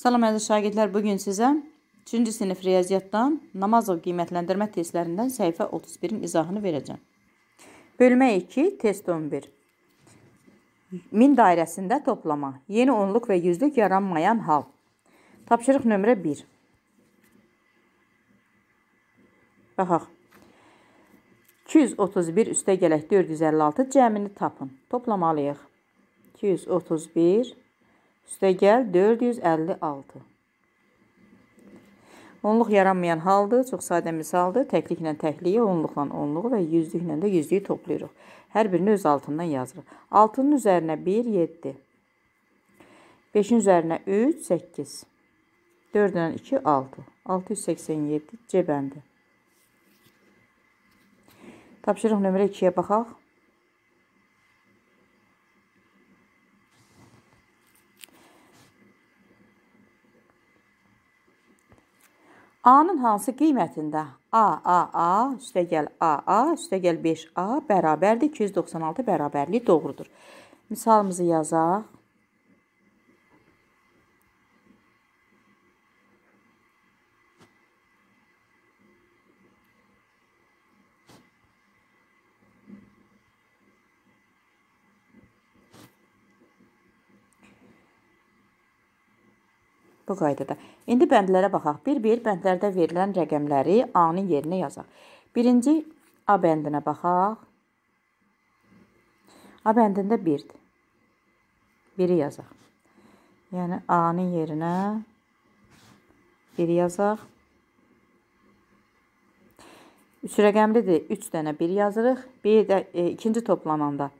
Salam əziz şagirdlər, bugün sizə 3-cü sinif riyaziyyatdan Namazov qiymətləndirmə testlərindən səhifə 31-in izahını verəcəm. Bölmə 2, test 11. Min dairəsində toplama, yeni onluq və yüzlük yaranmayan hal. Tapşırıq nömrə 1. Baxaq. 231 üstə gələk 456 cəmini tapın. Toplamalıyıq. 231 Üstə gəl 456. Onluq yaranmayan haldır. Çox sadə misaldır. Təkliklə təkliyi, onluqla onluğu və yüzlüklə də yüzlüyü toplayırıq. Hər birini öz altından yazırıq. 6-nın üzərinə 1, 7. 5-in üzərinə 3, 8. 4-dən 2, 6. 687 C bəndi. Tapşırıq nömrə 2-yə baxaq. A-nın hansı qiymətində A, A, A, üstəgəl A, A, üstəgəl 5A bərabərdir 296 bərabərlik doğrudur. Misalımızı yazaq. Bu qaydada. İndi bəndlərə baxaq. Bir-bir bəndlərdə verilən rəqəmləri A-nın yerinə yazaq. Birinci A bəndinə baxaq. A bəndində 1-dir. 1-i yazaq. Yəni A-nın yerinə 1 yazaq. 3 rəqəmlidir. 3 dənə 1 yazırıq. Bir də e, ikinci toplananda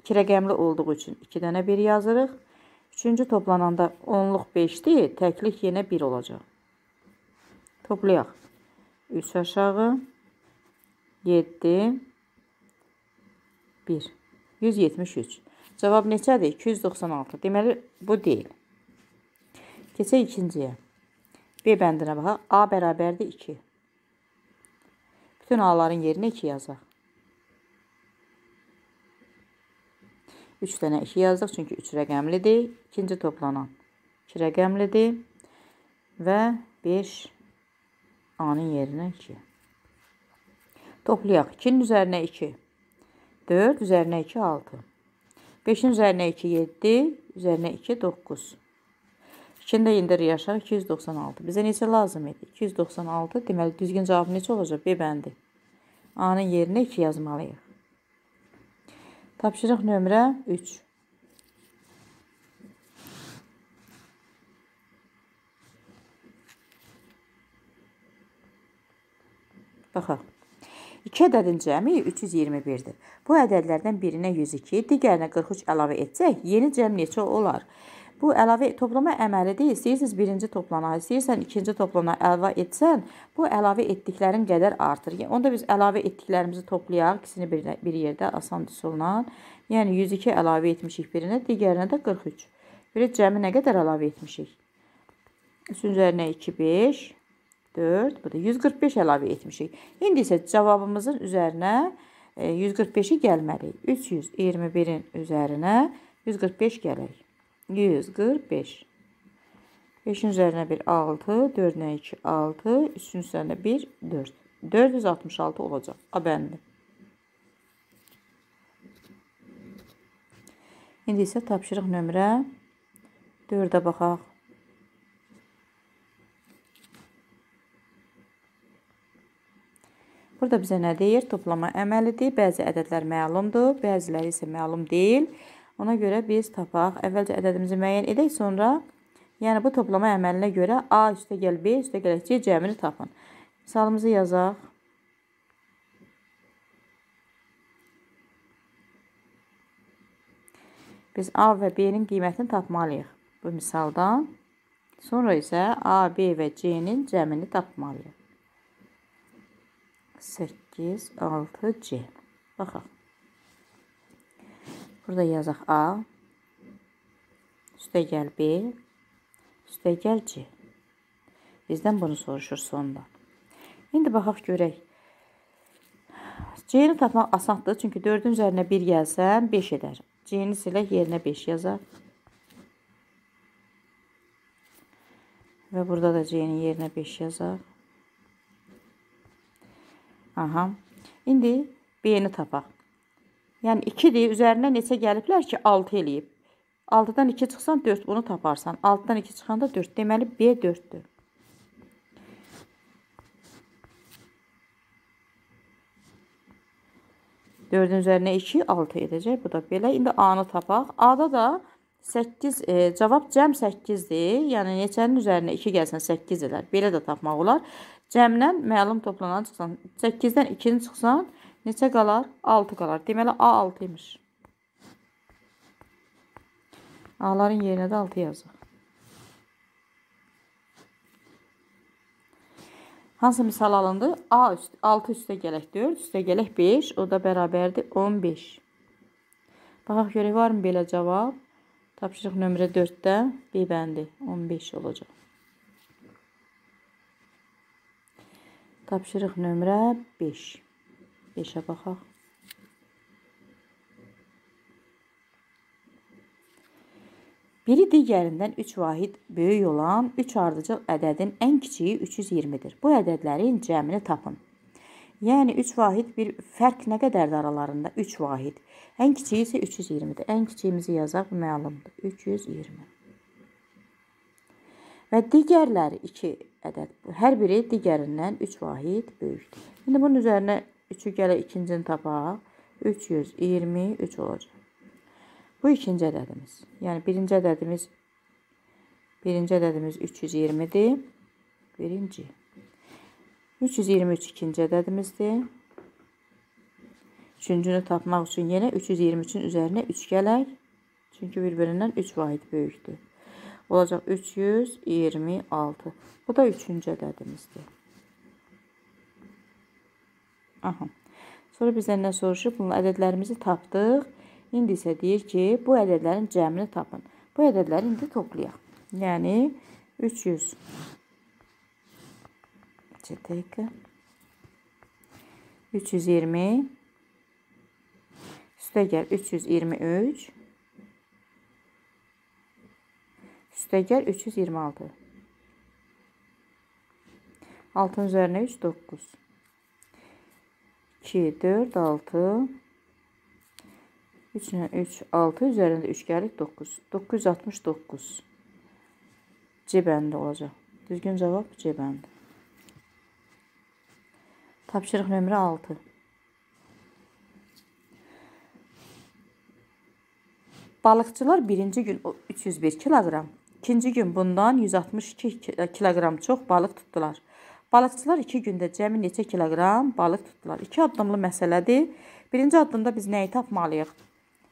2 rəqəmli olduğu üçün 2 dənə 1 yazırıq. Üçüncü toplananda onluq 5-dir, təklik yenə 1 olacaq. Toplayaq. 3 aşağı, 7, 1. 173. Cavab neçədir? 296. Deməli, bu deyil. Keçək ikinciyə. B bəndinə baxaq. A bərabərdir 2. Bütün A-ların yerinə 2 yazaq. 3 dənə 2 yazdıq, çünki 3 rəqəmlidir. İkinci toplanan 2 rəqəmlidir və 5 A-nın yerinə 2. Toplayaq. 2-nin üzərinə 2. 4, üzərinə 2, 6. 5-in üzərinə 2, 7, üzərinə 2, 9. 2-ni də indir yaşaq, 296. Bizə neçə lazım idi? 296. Deməli, düzgün cavab neçə olacaq? B bəndi. A-nın yerinə 2 yazmalıyıq. Tapşırıq nömrə 3. Baxaq. 2 ədədin cəmi 321-dir. Bu ədədlərdən birinə 102, digərinə 43 əlavə etsək, yeni cəm neçə olar? Bu əlavə toplama əməlidir. İstəyirsiniz birinci toplana, istəyirsən ikinci toplana əlavə etsən, bu əlavə etdiklərin qədər artır. Yəni, onda biz əlavə etdiklərimizi toplayaq, ikisini bir, bir yerdə asan üsulla. Yəni 102 əlavə etmişik birinə, digərinə də 43. Belə cəmi nə qədər əlavə etmişik? 3 üzərinə 2, 5, 4, bu da 145 əlavə etmişik. İndi isə cavabımızın üzərinə 145-i e, gəlməliyik. 321-in üzərinə 145 gələk. 145. 5-in üzərinə 1 6, 4-nə 2 6, 3-ün üzərinə 1 4. 466 olacaq. A bəndi. İndi isə tapşırıq nömrə 4-ə baxaq. Burada bizə nə deyir? Toplama əməlidir. Bəzi ədədlər məlumdur, bəziləri isə məlum deyil. Ona görə biz tapaq. Əvvəlcə ədədimizi müəyyən edək, sonra yəni bu toplama əməlinə görə A üstə gəl B üstə gələk C cəmini tapın. Misalımızı yazaq. Biz A və B-nin qiymətini tapmalıyıq bu misaldan. Sonra isə A, B və C-nin cəmini tapmalıyıq. 8, 6, C. Baxaq. Burada yazaq A. Üstə gəl B. Üstə gəl C. Bizdən bunu soruşur sonda. İndi baxaq görək. C-ni tapmaq asandır. Çünki 4-ün üzərinə 1 gəlsən 5 edər. C-ni silək yerinə 5 yazaq. Və burada da C-nin yerinə 5 yazaq. Aha. İndi B-ni tapaq. Yəni 2-dir, üzərinə neçə gəliblər ki, 6 eləyib. 6-dan 2 çıxsan 4, bunu taparsan. 6-dan 2 çıxanda 4. Deməli B 4-dür. Dördün üzərinə 2, 6 edəcək. Bu da belə. İndi A-nı tapaq. A-da da 8, e, cavab cəm 8-dir. Yəni neçənin üzərinə 2 gəlsən 8 edər. Belə də tapmaq olar. Cəmdən məlum toplanan çıxsan, 8-dən 2-ni çıxsan neçə qalar? 6 qalar. Deməli A 6 imiş. A-ların yerinə də 6 yazıq. Hansı misal alındı? A üst, 6 üstə gələk 4, üstə gələk 5, o da bərabərdir 15. Baxaq görək, varmı belə cavab? Tapşırıq nömrə 4-də B bəndi 15 olacaq. Tapşırıq nömrə 5. 5-ə baxaq. Biri digərindən 3 vahid böyük olan 3 ardıcıl ədədin ən kiçiyi 320-dir. Bu ədədlərin cəmini tapın. Yəni 3 vahid bir fərq nə qədərdir aralarında? 3 vahid. Ən kiçiyi isə 320-dir. Ən kiçiyimizi yazaq, məlumdur. 320. Və digərləri 2 ədəd. Hər biri digərindən 3 vahid böyükdür. İndi bunun üzərinə 3-ü gələ ikincini tapaq. 323 olacaq. Bu ikinci ədədimiz. Yəni birinci ədədimiz birinci ədədimiz 320-dir. Birinci. 323 ikinci ədədimizdir. Üçüncünü tapmaq üçün yenə 323-ün üzərinə 3 gələk. Çünki bir-birindən 3 vahid böyükdür. Olacaq 326. Bu da üçüncü ədədimizdir. Aha. Sonra bizdən nə soruşur? Bunun ədədlərimizi tapdıq. İndi isə deyir ki, bu ədədlərin cəmini tapın. Bu ədədləri indi toplayaq. Yəni 300 dəqiqə 320 üstəgəl 323 üstəgəl 326 6-ın üzərinə 3 9 2 4 6 3 ilə 3, 6 üzərində 3 gəlir 9. 969. C bəndi olacaq. Düzgün cavab C bəndi. Tapşırıq nömrə 6. Balıqçılar birinci gün 301 kiloqram, ikinci gün bundan 162 kiloqram çox balıq tutdular. Balıqçılar 2 gündə cəmi neçə kiloqram balıq tutdular? 2 addımlı məsələdir. Birinci addımda biz nəyi tapmalıyıq?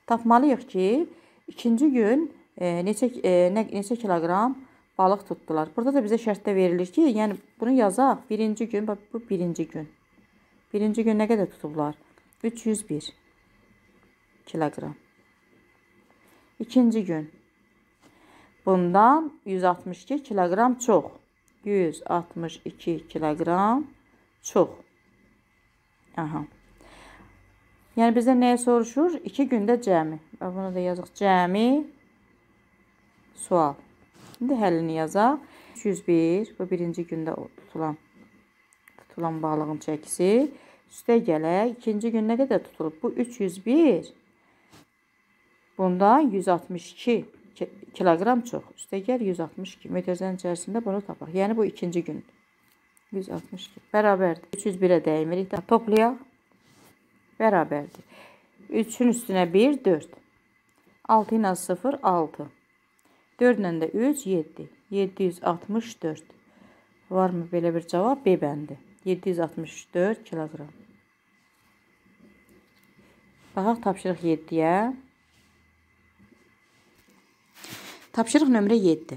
Tapmalıyıq ki, ikinci gün e, neçə e, nə, neçə kiloqram balıq tutdular. Burada da bizə şərtdə verilir ki, yəni bunu yazaq. Birinci gün, bax bu birinci gün. Birinci gün nə qədər tutublar? 301 kiloqram. İkinci gün. Bundan 162 kiloqram çox. 162 kiloqram çox. Aha. Yəni bizdən nəyə soruşur? 2 gündə cəmi. Bax bunu da yazıq. Cəmi sual. İndi həllini yazaq. 301 bu birinci gündə tutulan tutulan balığın çəkisi. Üstə gələk. İkinci gün nə qədər tutulub? Bu 301. Bundan 162 kiloqram çox. Üstə gəl 162. Mötərizənin içərisində bunu tapaq. Yəni bu ikinci gündür. 162. Bərabərdir. 301-ə dəymirik. Toplayaq bərabərdir. 3-ün üstünə 1, 4. 6 ilə 0, 6. 4 ilə də 3, 7. 764. Varmı belə bir cavab? B bəndi. 764 kiloqram. Baxaq tapşırıq 7-yə. Tapşırıq nömrə 7.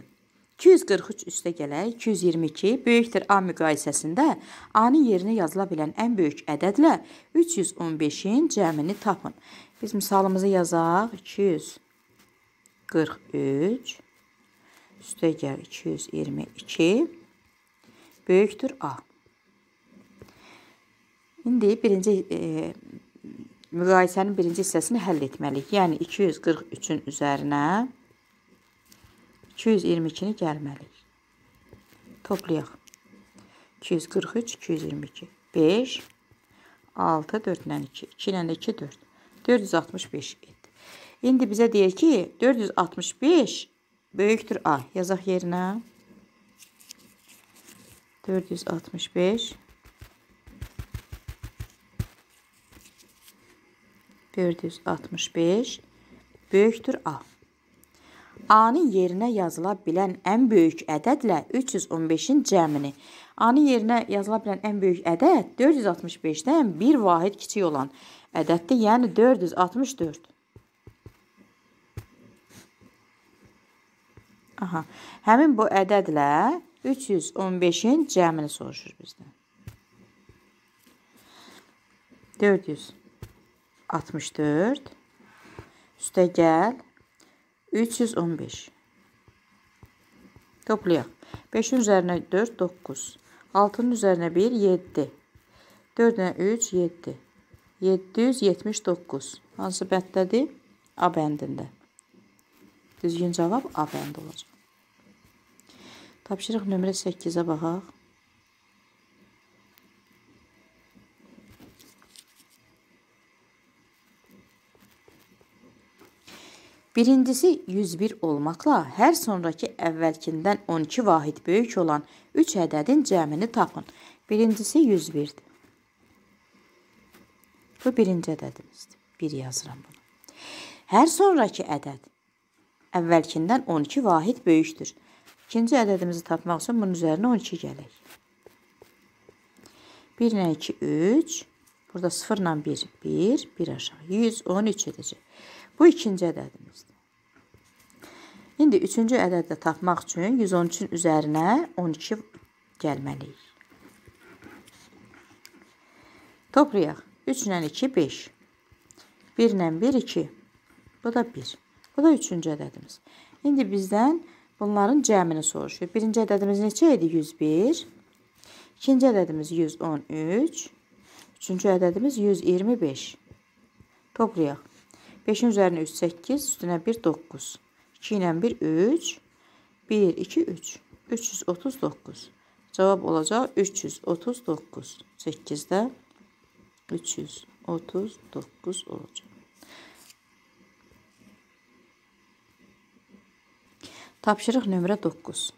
243 üstə gələk 222 böyükdür A müqayisəsində A-nın yerinə yazıla bilən ən böyük ədədlə 315-in cəmini tapın. Biz misalımızı yazaq. 243 üstə gəl 222 böyükdür A. İndi birinci e, müqayisənin birinci hissəsini həll etməliyik. Yəni 243-ün üzərinə 222-ni gəlməliyik. Toplayaq. 243, 222. 5, 6, 4 ilə 2. 2 ilə 2, 4. 465 etdi. İndi bizə deyir ki, 465 böyükdür A. Yazaq yerinə. 465 465 böyükdür A. A-nın yerinə yazıla bilən ən böyük ədədlə 315-in cəmini. A-nın yerinə yazıla bilən ən böyük ədəd 465-dən bir vahid kiçik olan ədəddir, yəni 464. Aha, həmin bu ədədlə 315-in cəmini soruşur bizdən. 464 üstə gəl 315. Toplayaq. 5-in üzərinə 4, 9. 6-nın üzərinə 1, 7. 4-ə 3, 7. 779. Hansı bəndədir? A bəndində. Düzgün cavab A bəndi olacaq. Tapşırıq nömrə 8-ə baxaq. Birincisi 101 olmaqla hər sonraki əvvəlkindən 12 vahid böyük olan 3 ədədin cəmini tapın. Birincisi 101-dir. Bu birinci ədədimizdir. 1 yazıram bunu. Hər sonraki ədəd əvvəlkindən 12 vahid böyükdür. İkinci ədədimizi tapmaq üçün bunun üzərinə 12 gələk. 1 ilə 2, 3. Burada 0 ilə 1, 1, 1 aşağı. 113 edəcək. Bu ikinci ədədimizdir. İndi üçüncü ədədə tapmaq üçün 113-ün üzərinə 12 gəlməliyik. Toplayaq. 3 ilə 2, 5. 1 ilə 1, 2. Bu da 1. Bu da üçüncü ədədimiz. İndi bizdən bunların cəmini soruşur. Birinci ədədimiz neçə idi? 101. İkinci ədədimiz 113. Üçüncü ədədimiz 125. Toplayaq. 5-in üzərinə 3, 8, üstünə 1, 9. 2 ilə 1, 3. 1, 2, 3. 339. Cavab olacaq 339. 8-də 339 olacaq. Tapşırıq nömrə 9.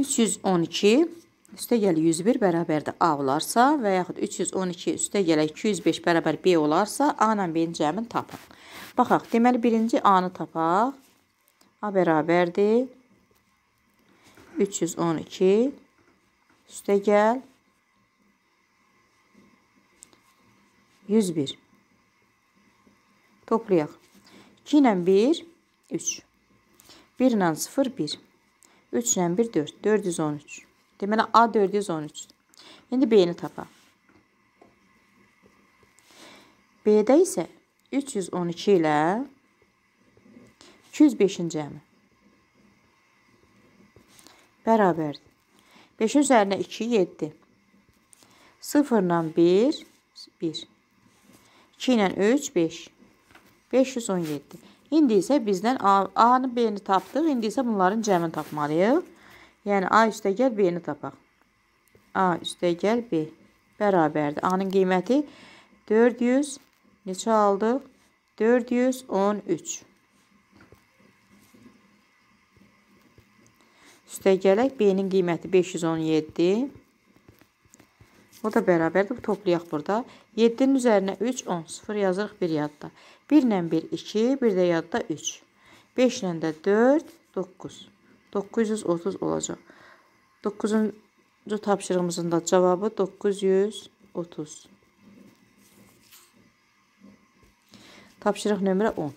312 üstə gəl 101 bərabərdir A olarsa və yaxud 312 üstə gələ 205 bərabər B olarsa, A ilə B-nin cəmini tapın. Baxaq, deməli birinci A-nı tapaq. A bərabərdir 312 üstə gəl 101. Toplayaq. 2 ilə 1, 3. 1 ilə 0, 1. 3 ilə 1, 4. 413. Deməli, A 413. İndi B-ni tapaq. B-də isə 312 ilə 205-in cəmi. Bərabərdir. 5-in üzərinə 2, 7. 0 ilə 1, 1. 2 ilə 3, 5. 517. İndi isə bizdən A-nı, B-ni tapdıq. İndi isə bunların cəmini tapmalıyıq. Yəni A üstə gəl B-ni tapaq. A üstə gəl B bərabərdir. A-nın qiyməti 400 neçə aldıq? 413. Üstə gələk B-nin qiyməti 517. O da bərabərdir. Toplayaq burada. 7-nin üzərinə 3, 10. 0 yazırıq bir yadda. 1 ilə 1, 2, bir də yadda 3. 5 ilə də 4, 9. 930 olacaq. 9-cu tapşırığımızın da cavabı 930. Tapşırıq nömrə 10.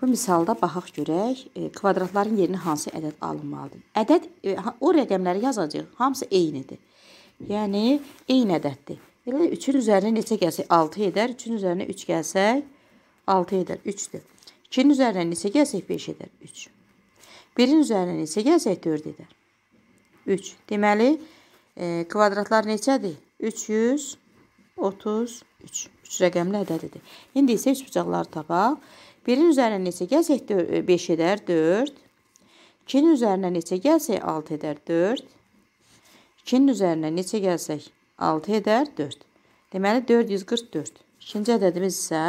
Bu misalda baxaq görək, e, kvadratların yerinə hansı ədəd alınmalıdır. Ədəd, e, o rəqəmləri yazacaq, hamısı eynidir. Yəni, eyni ədəddir. Elə 3-ün üzərinə neçə gəlsək 6 edər, 3-ün üzərinə 3 gəlsək 6 edər, 3-dür. 2-nin üzərinə neçə gəlsək 5 edər, 3. 1-in üzərinə neçə gəlsək 4 edər, 3. Deməli, E, kvadratlar neçədir? 333. 3 rəqəmli ədədidir. İndi isə üçbucaqları tapaq. 1-in üzərinə neçə gəlsək 5 edər 4. 2-nin üzərinə neçə gəlsək 6 edər 4. 2-nin üzərinə neçə gəlsək 6 edər 4. Deməli 444. İkinci ədədimiz isə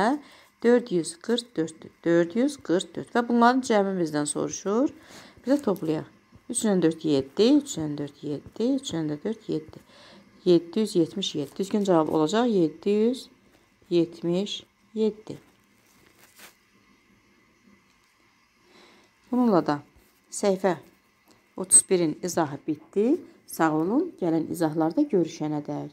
444-dür. 444 və bunların cəmi bizdən soruşur. Bizə toplayaq. 3 ilə 4 7, 3 ilə 4 7, 3 ilə 4 7. 777. Düzgün cavab olacaq 777. Bununla da səhifə 31-in izahı bitdi. Sağ olun, gələn izahlarda görüşənədək.